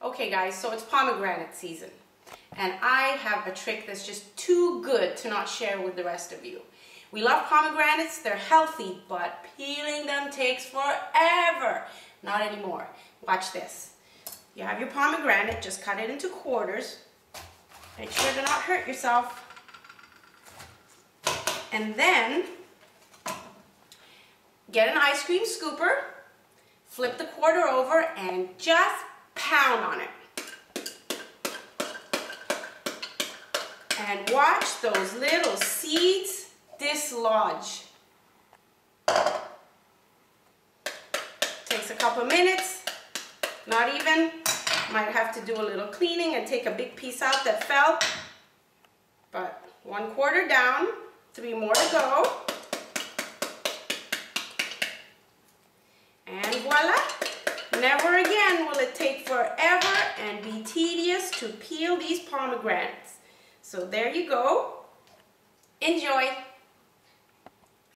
Okay guys, so it's pomegranate season. And I have a trick that's just too good to not share with the rest of you. We love pomegranates, they're healthy, but peeling them takes forever. Not anymore. Watch this. You have your pomegranate, just cut it into quarters. Make sure to not hurt yourself. And then, get an ice cream scooper, flip the quarter over, and just pound on it. And watch those little seeds dislodge. Takes a couple minutes, not even. Might have to do a little cleaning and take a big piece out that fell. But one quarter down, three more to go. And voila! Never again will it take forever and be tedious to peel these pomegranates. So there you go. Enjoy!